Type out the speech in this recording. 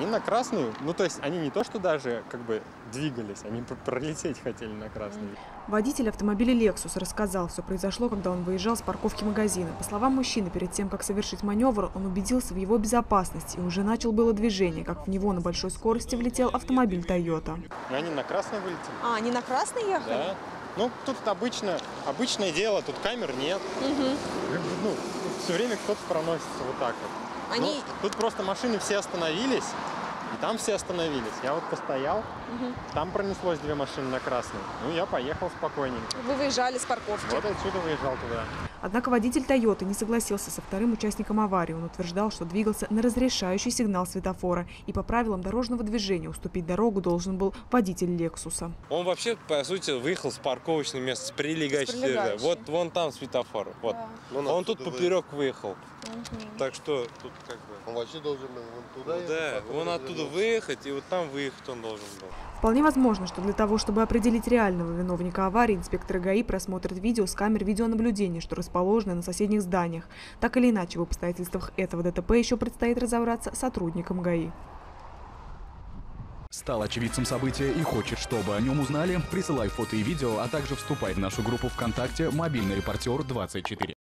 Они на красную, ну то есть они не то, что даже как бы двигались, они пр- пролететь хотели на красную. Водитель автомобиля Lexus рассказал, все произошло, когда он выезжал с парковки магазина. По словам мужчины, перед тем, как совершить маневр, он убедился в его безопасности и уже начал было движение, как в него на большой скорости влетел автомобиль Toyota. И они на красную вылетели. А, они на красный ехали? Да. Ну, тут обычно, обычное дело, тут камер нет. Ну, все время кто-то проносится вот так вот. Они... Ну, тут просто машины все остановились, там все остановились. Я вот постоял, там пронеслось две машины на красную. Ну, я поехал спокойненько. Вы выезжали с парковки. Вот отсюда выезжал туда. Однако водитель Toyota не согласился со вторым участником аварии. Он утверждал, что двигался на разрешающий сигнал светофора и по правилам дорожного движения уступить дорогу должен был водитель Лексуса. Он вообще, по сути, выехал с парковочного места, с прилегающей С прилегающей. Вот вон там светофор. Вот. Ну, Он тут поперек выехал. Так что тут как бы... Он вообще должен был вон туда Ну да, ехать, потом вон оттуда. Выехать, и вот там выехать он должен был. Вполне возможно, что для того, чтобы определить реального виновника аварии, инспекторы ГАИ просмотрят видео с камер видеонаблюдения, что расположены на соседних зданиях. Так или иначе, в обстоятельствах этого ДТП еще предстоит разобраться сотрудникам ГАИ. Стал очевидцем события и хочет, чтобы о нем узнали? Присылай фото и видео, а также вступай в нашу группу ВКонтакте «Мобильный репортер 24».